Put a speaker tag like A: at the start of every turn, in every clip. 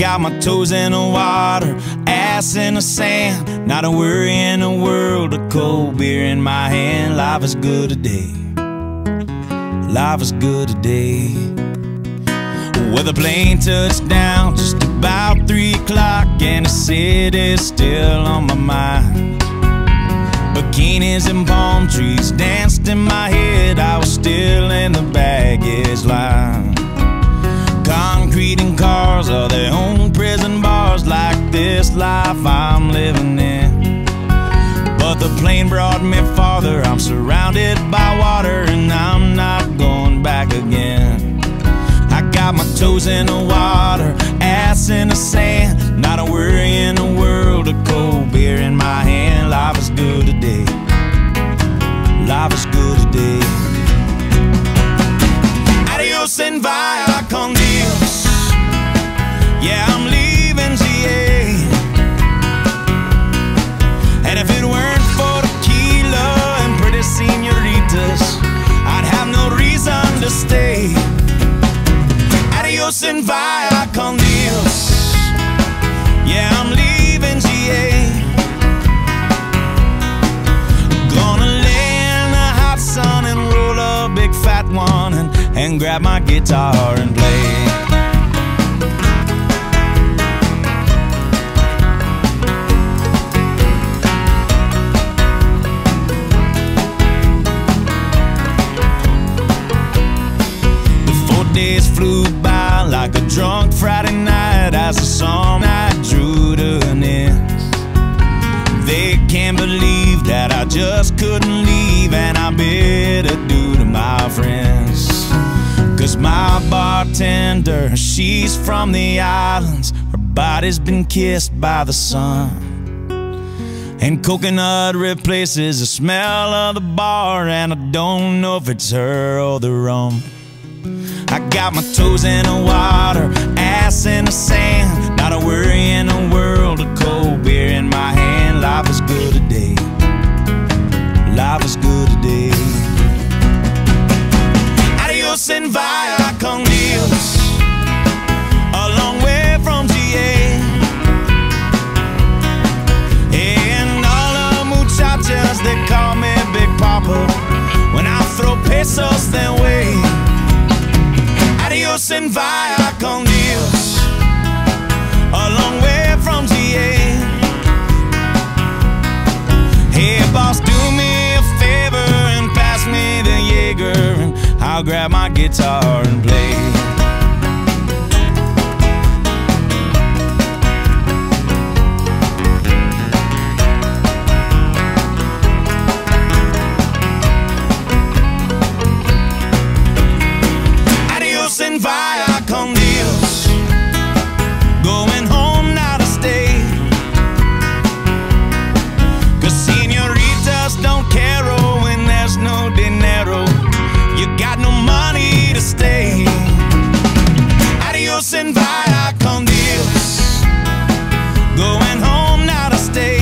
A: got my toes in the water, ass in the sand. Not a worry in the world, a cold beer in my hand. Life is good today. Life is good today. Well, the plane touched down just about three o'clock, and the city's still on my mind. Bikinis and palm trees danced in my head. I was still in the baggage line. And cars are their own prison bars, like this life I'm living in. But the plane brought me farther. I'm surrounded by water, and I'm not going back again. I got my toes in the water, ass in the sand. Not a worry in the world, a cold beer in my hand. Life is good today. Life is good today. Adios and via con days flew by like a drunk Friday night as the song I drew to an end. They can't believe that I just couldn't leave, and I bid adieu to my friends. Cause my bartender, she's from the islands, her body's been kissed by the sun. And coconut replaces the smell of the bar, and I don't know if it's her or the rum. I got my toes in the water, ass in the sand. Not a worry in the world, a cold beer in my hand. Life is good today. Life is good today. Adios and via con Dios. A long way from GA. And all the muchachas, they call me Big Papa. When I throw pesos their way. And via con. A long way from GA. Hey, boss, do me a favor and pass me the Jaeger, and I'll grab my guitar and play. Going home now to stay.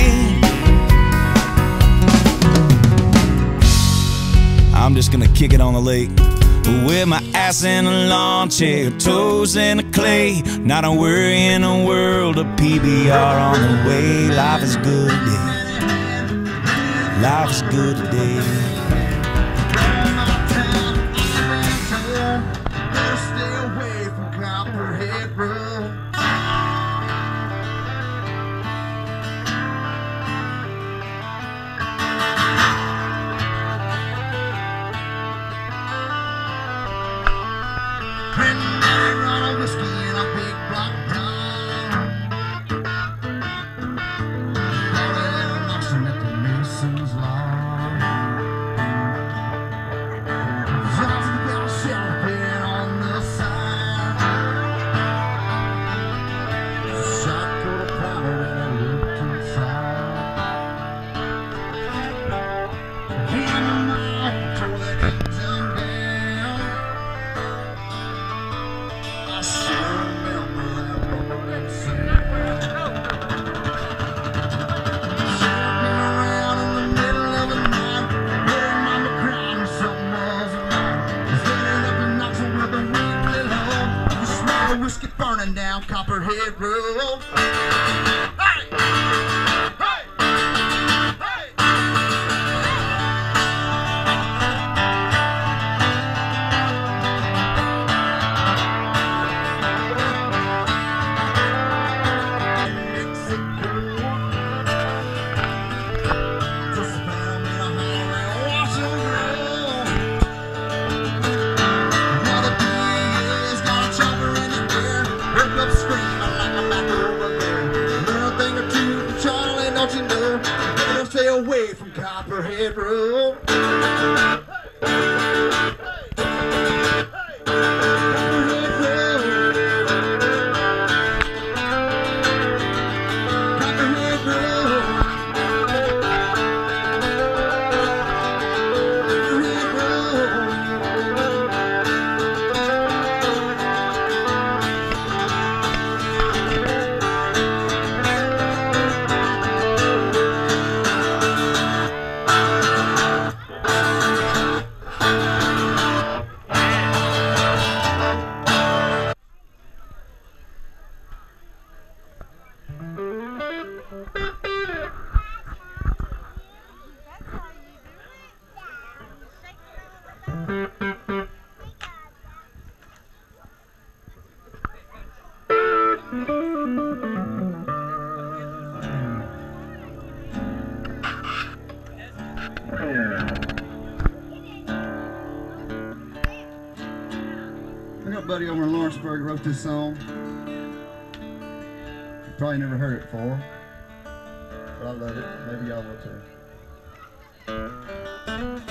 A: I'm just gonna kick it on the lake. With my ass in a lawn chair, toes in the clay. Not a worry in the world, a PBR on the way. Life is good today. Life is good today.
B: Bye. buddy over in Lawrenceburg wrote this song. You probably never heard it before, but I love it. Maybe y'all will too.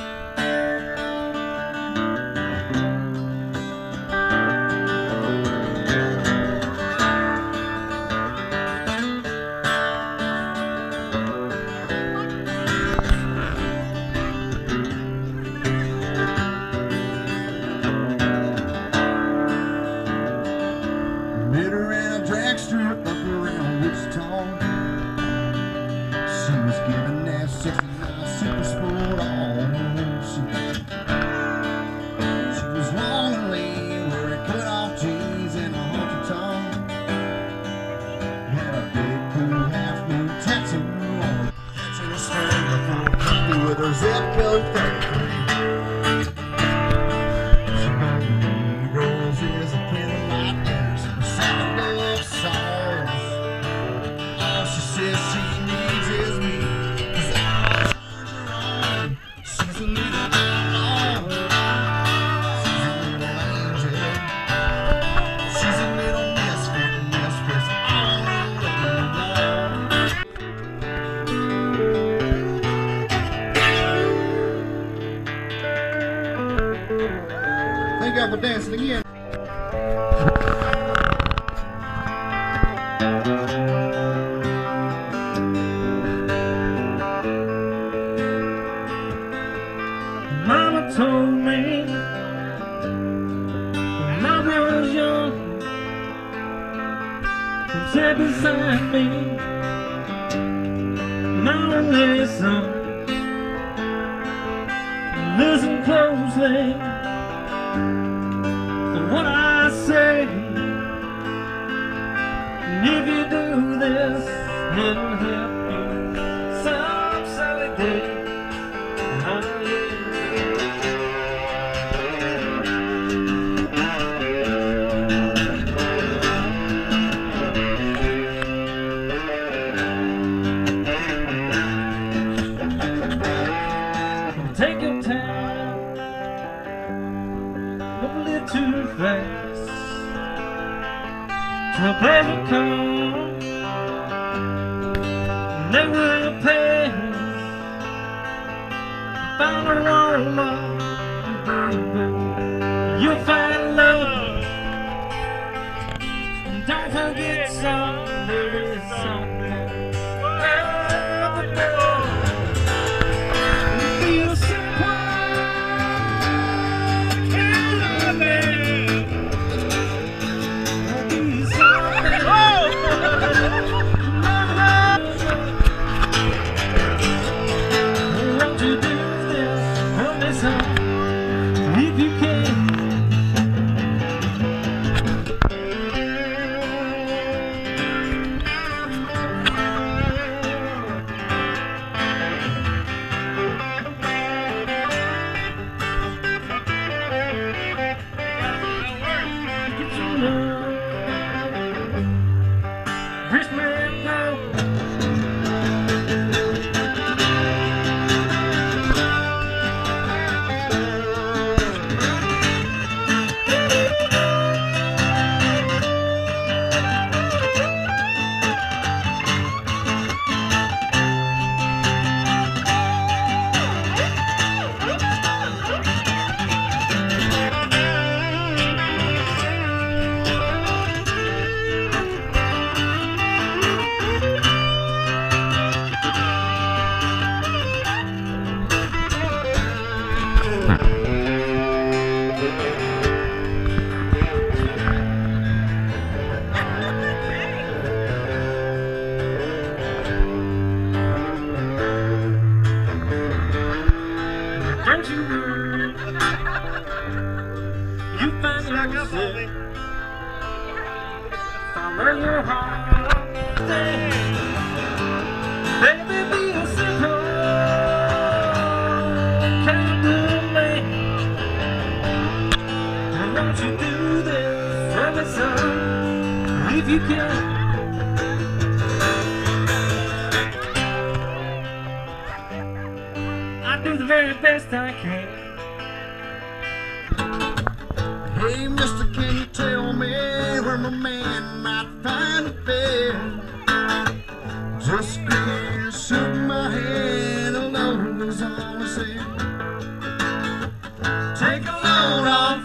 C: Don't forget some, there is
B: some.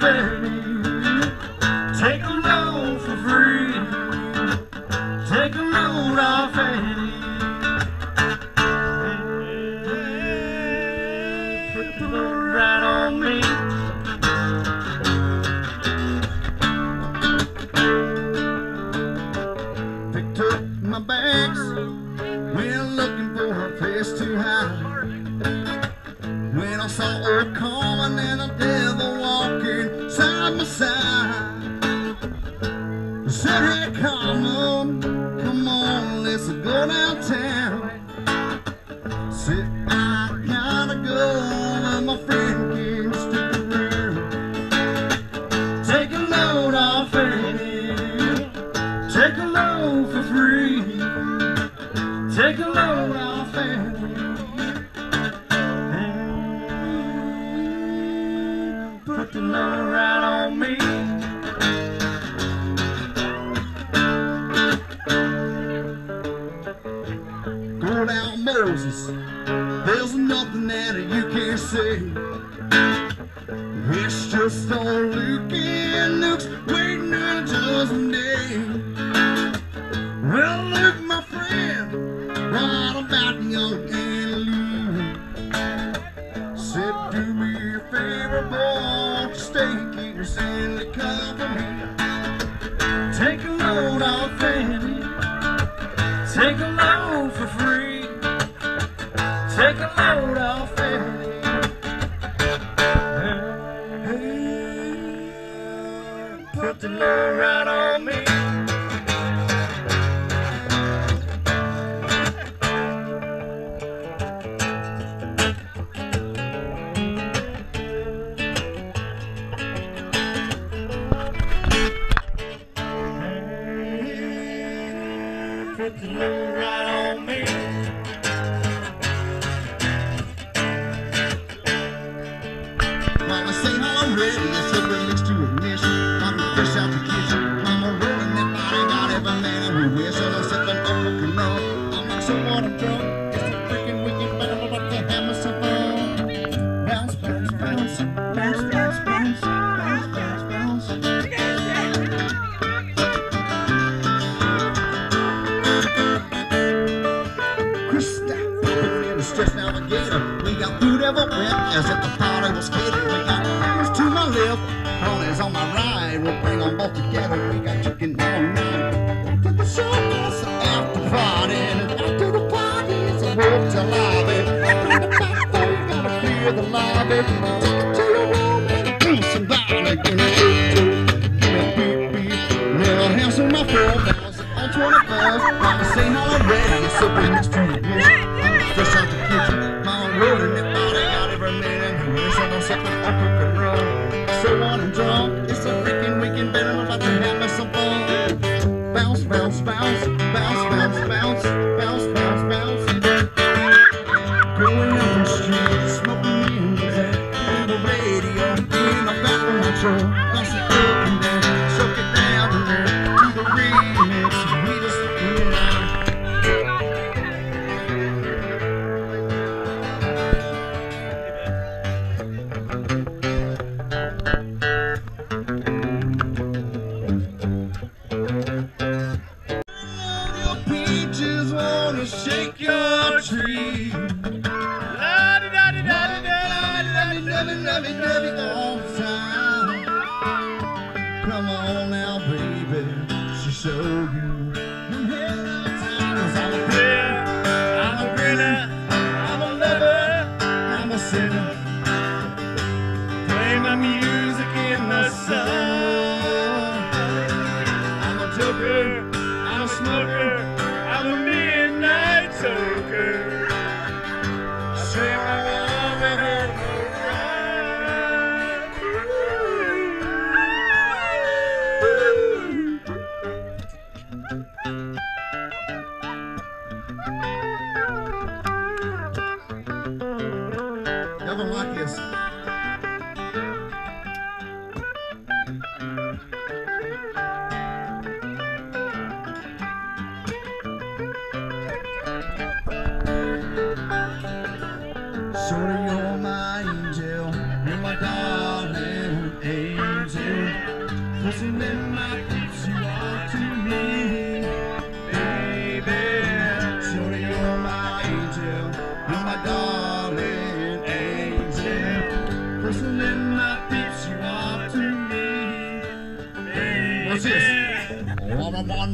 B: city. It's just all Luke and Luke's waiting on a dozen days. Well, Luke, my friend, what about young your Luke? Said, do me a favor, boy, won't stay, keep your Santa company. Take a load off Annie, take a load for free, take a load off.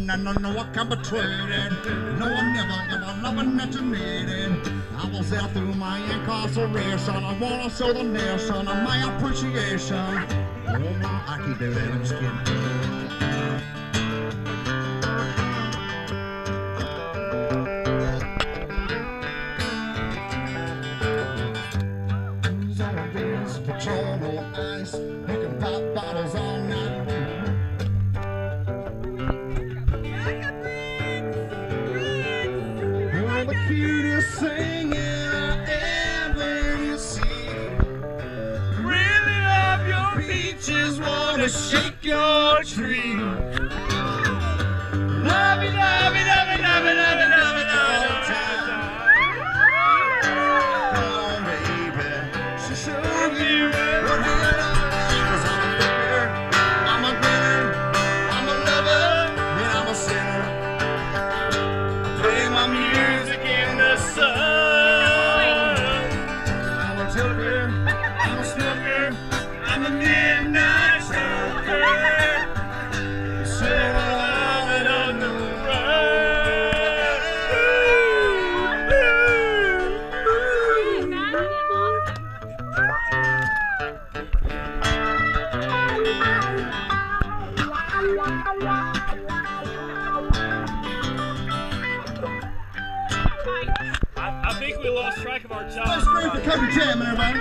B: I don't know no can can traded. No one never, never, never mentioned it I was out through my incarceration. I wanna show the nation my appreciation. Oh, my Aki, dude, I'm skin. jam, everybody.